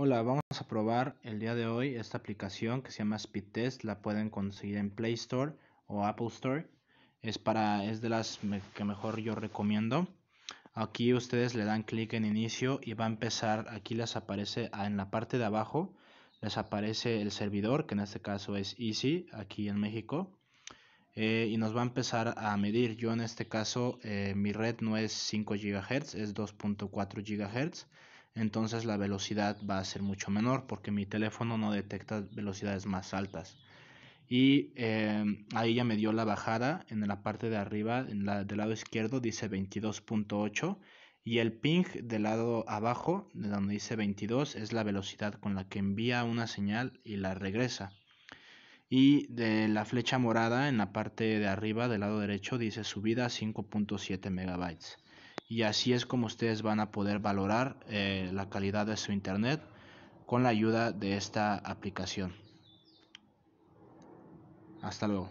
Hola, vamos a probar el día de hoy esta aplicación que se llama Speedtest. La pueden conseguir en Play Store o Apple Store. Es para es de las que mejor yo recomiendo. Aquí ustedes le dan clic en inicio y va a empezar. Aquí les aparece en la parte de abajo les aparece el servidor que en este caso es Easy aquí en México. Eh, y nos va a empezar a medir. Yo en este caso eh, mi red no es 5 GHz, es 2.4 GHz entonces la velocidad va a ser mucho menor porque mi teléfono no detecta velocidades más altas. Y eh, ahí ya me dio la bajada en la parte de arriba, en la, del lado izquierdo dice 22.8 y el ping del lado abajo, de donde dice 22, es la velocidad con la que envía una señal y la regresa. Y de la flecha morada en la parte de arriba del lado derecho dice subida a 5.7 megabytes y así es como ustedes van a poder valorar eh, la calidad de su internet con la ayuda de esta aplicación. Hasta luego.